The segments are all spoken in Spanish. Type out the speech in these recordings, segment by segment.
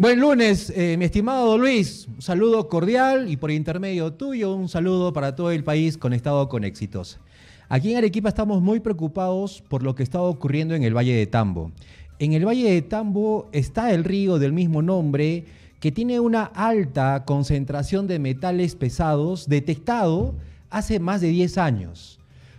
Buen lunes, eh, mi estimado Luis. Un saludo cordial y por intermedio tuyo un saludo para todo el país conectado con éxitos. Aquí en Arequipa estamos muy preocupados por lo que está ocurriendo en el Valle de Tambo. En el Valle de Tambo está el río del mismo nombre que tiene una alta concentración de metales pesados detectado hace más de 10 años.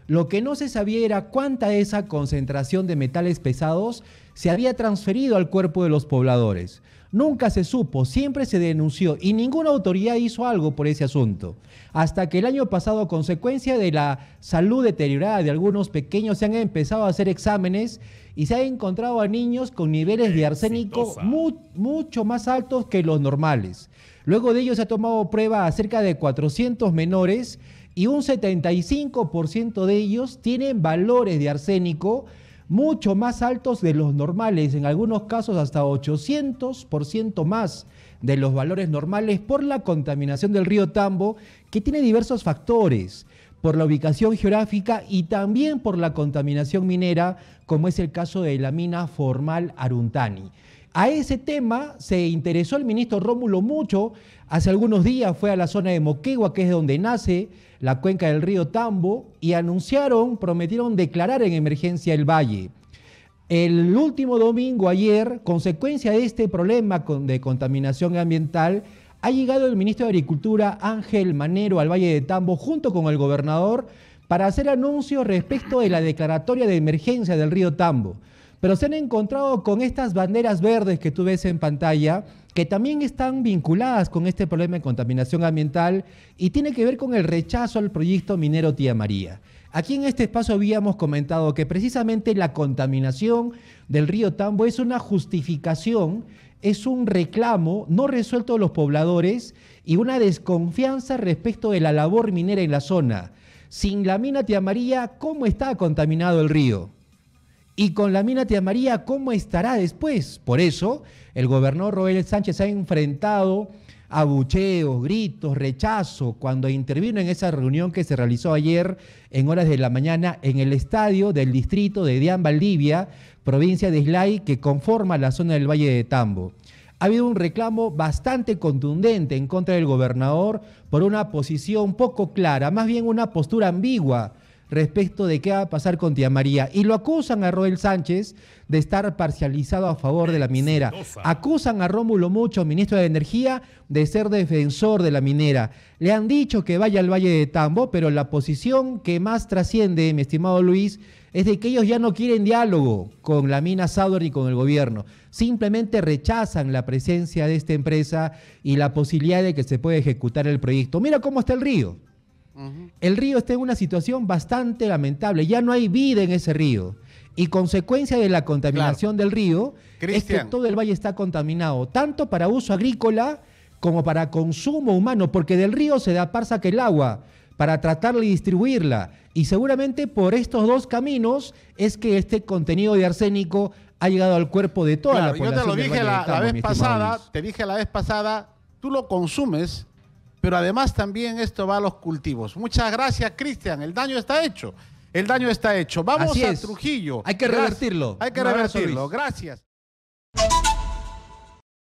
Lo que no se sabía era cuánta de esa concentración de metales pesados se había transferido al cuerpo de los pobladores. Nunca se supo, siempre se denunció y ninguna autoridad hizo algo por ese asunto. Hasta que el año pasado, a consecuencia de la salud deteriorada de algunos pequeños, se han empezado a hacer exámenes y se han encontrado a niños con niveles de arsénico mucho más altos que los normales. Luego de ello se ha tomado prueba a cerca de 400 menores y un 75% de ellos tienen valores de arsénico mucho más altos de los normales, en algunos casos hasta 800% más de los valores normales por la contaminación del río Tambo, que tiene diversos factores, por la ubicación geográfica y también por la contaminación minera, como es el caso de la mina formal Aruntani. A ese tema se interesó el ministro Rómulo mucho. Hace algunos días fue a la zona de Moquegua, que es donde nace la cuenca del río Tambo, y anunciaron, prometieron declarar en emergencia el valle. El último domingo, ayer, consecuencia de este problema de contaminación ambiental, ha llegado el ministro de Agricultura Ángel Manero al Valle de Tambo junto con el gobernador para hacer anuncios respecto de la declaratoria de emergencia del río Tambo pero se han encontrado con estas banderas verdes que tú ves en pantalla, que también están vinculadas con este problema de contaminación ambiental y tiene que ver con el rechazo al proyecto minero Tía María. Aquí en este espacio habíamos comentado que precisamente la contaminación del río Tambo es una justificación, es un reclamo no resuelto de los pobladores y una desconfianza respecto de la labor minera en la zona. Sin la mina Tía María, ¿cómo está contaminado el río? Y con la mina Tía María, ¿cómo estará después? Por eso, el gobernador Roel Sánchez ha enfrentado a bucheos, gritos, rechazo cuando intervino en esa reunión que se realizó ayer en horas de la mañana en el estadio del distrito de Dian Valdivia, provincia de Islay, que conforma la zona del Valle de Tambo. Ha habido un reclamo bastante contundente en contra del gobernador por una posición poco clara, más bien una postura ambigua respecto de qué va a pasar con Tía María. Y lo acusan a Roel Sánchez de estar parcializado a favor de la minera. Acusan a Rómulo Mucho, ministro de Energía, de ser defensor de la minera. Le han dicho que vaya al Valle de Tambo, pero la posición que más trasciende, mi estimado Luis, es de que ellos ya no quieren diálogo con la mina Sador y con el gobierno. Simplemente rechazan la presencia de esta empresa y la posibilidad de que se pueda ejecutar el proyecto. Mira cómo está el río. El río está en una situación bastante lamentable, ya no hay vida en ese río. Y consecuencia de la contaminación del río es que todo el valle está contaminado, tanto para uso agrícola como para consumo humano, porque del río se da parsa que el agua para tratarla y distribuirla. Y seguramente por estos dos caminos es que este contenido de arsénico ha llegado al cuerpo de toda la población. Yo te lo dije la vez pasada, te dije la vez pasada, tú lo consumes pero además también esto va a los cultivos. Muchas gracias, Cristian. El daño está hecho. El daño está hecho. Vamos a Trujillo. Hay que revertirlo. Hay que revertirlo. Gracias.